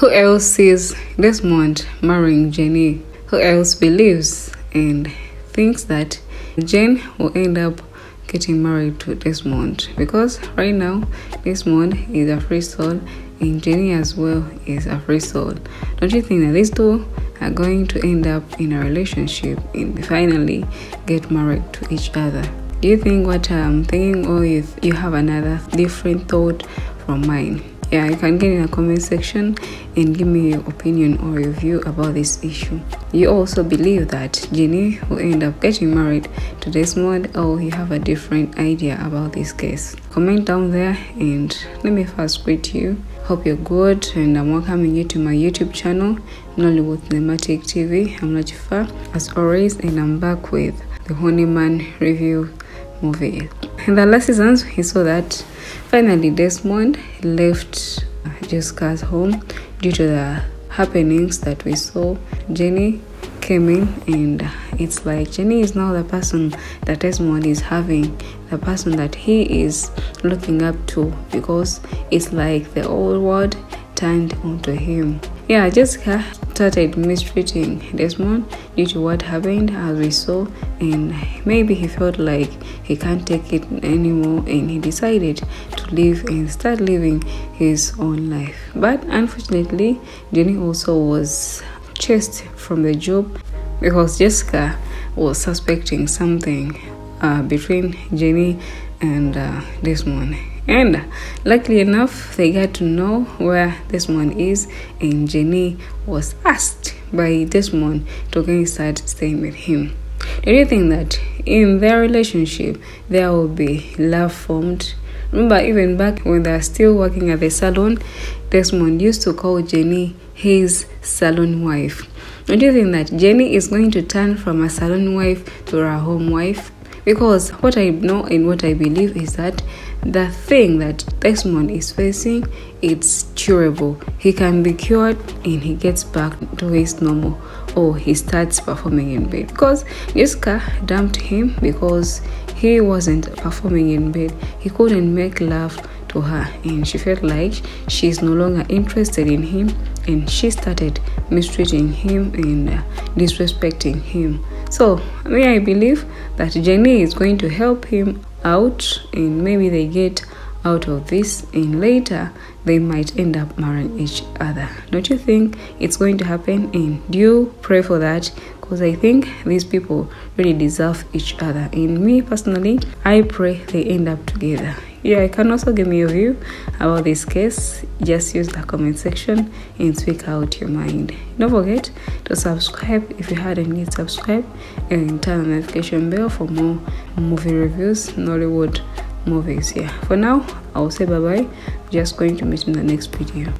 Who else sees Desmond marrying Jenny? Who else believes and thinks that Jen will end up getting married to Desmond? Because right now, Desmond is a free soul and Jenny as well is a free soul. Don't you think that these two are going to end up in a relationship and finally get married to each other? Do you think what I'm thinking, or if you have another different thought from mine? Yeah, you can get in the comment section and give me your opinion or your view about this issue. You also believe that Jenny will end up getting married to Desmond, or you have a different idea about this case? Comment down there and let me first greet you. Hope you're good, and I'm welcoming you to my YouTube channel, Nollywood Cinematic TV. I'm Lachifa, as always, and I'm back with the Horney Man review movie. In the last seasons, we saw that finally Desmond left Jessica's home due to the happenings that we saw. Jenny came in, and it's like Jenny is now the person that Desmond is having, the person that he is looking up to, because it's like the old world turned onto him. Yeah, Jessica started mistreating Desmond due to what happened as we saw, and maybe he felt like he can't take it anymore and he decided to leave and start living his own life. But unfortunately, Jenny also was chased from the job because Jessica was suspecting something uh, between Jenny and uh, Desmond. And luckily enough, they got to know where Desmond is, and Jenny was asked by Desmond to go inside staying with him. Do you think that in their relationship there will be love formed? Remember, even back when they are still working at the salon, Desmond used to call Jenny his salon wife. Don't you think that Jenny is going to turn from a salon wife to a home wife? Because what I know and what I believe is that the thing that Desmond is facing it's curable. He can be cured and he gets back to his normal or he starts performing in bed. Because Jessica dumped him because he wasn't performing in bed. He couldn't make love to her and she felt like she's no longer interested in him and she started mistreating him and uh, disrespecting him so me i believe that jenny is going to help him out and maybe they get out of this and later they might end up marrying each other. Don't you think it's going to happen? And do you pray for that? Because i think these people really deserve each other. And me personally i pray they end up together. Yeah you can also give me your view about this case. Just use the comment section and speak out your mind. Don't forget to subscribe if you hadn't yet subscribe and turn on the notification bell for more movie reviews nollywood movies yeah. For now i'll say bye bye just going to meet in the next video